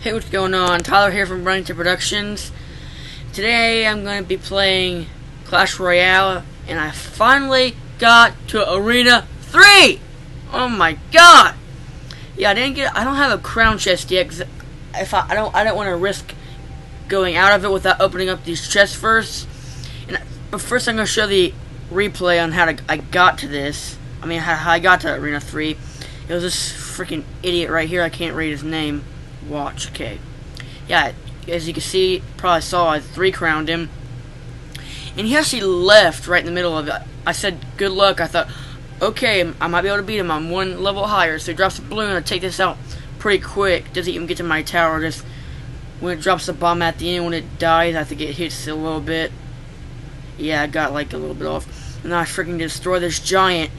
Hey, what's going on? Tyler here from Burlington Productions. Today I'm going to be playing Clash Royale, and I finally got to Arena 3! Oh my god! Yeah, I didn't get. I don't have a crown chest yet, cause if I, I don't, I don't want to risk going out of it without opening up these chests first. And but first, I'm going to show the replay on how to, I got to this. I mean, how, how I got to Arena 3. It was this freaking idiot right here. I can't read his name. Watch. Okay. Yeah, as you can see, probably saw I three crowned him. And he actually left right in the middle of it. I said, good luck. I thought, okay, I might be able to beat him. I'm one level higher. So he drops a balloon. I take this out pretty quick. Doesn't even get to my tower. Just when it drops the bomb at the end, when it dies, I think it hits a little bit. Yeah, I got like a little bit off. And I freaking destroy this giant.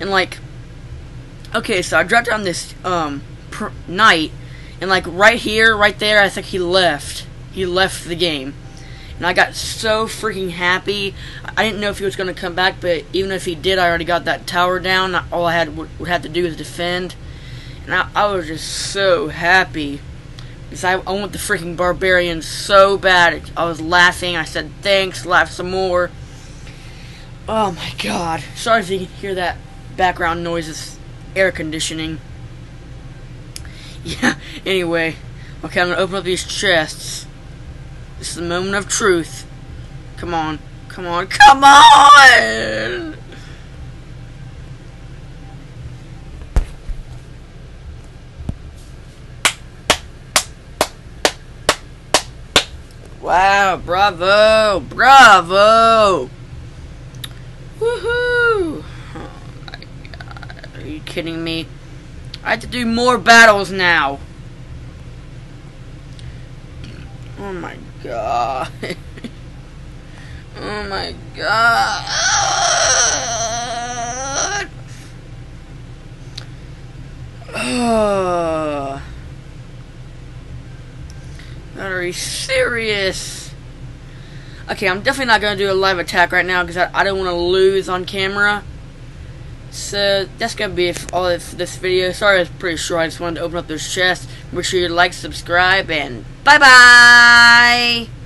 And like, okay, so I dropped down this um knight and like right here, right there, I think he left. He left the game. And I got so freaking happy. I didn't know if he was going to come back, but even if he did, I already got that tower down. All I had would, have to do is defend. And I, I was just so happy. Because I, I want the freaking barbarian so bad. I was laughing. I said, thanks, laugh some more. Oh my god. Sorry if you can hear that background noise. It's air conditioning. Yeah, anyway. Okay, I'm gonna open up these chests. This is the moment of truth. Come on. Come on. Come on! Wow, bravo! Bravo! Woohoo! Oh my god. Are you kidding me? I have to do more battles now. Oh my god. oh my god. Oh. You serious? Okay, I'm definitely not going to do a live attack right now because I, I don't want to lose on camera. So that's gonna be all of this video. Sorry, I was pretty sure. I just wanted to open up this chest. Make sure you like, subscribe, and bye bye.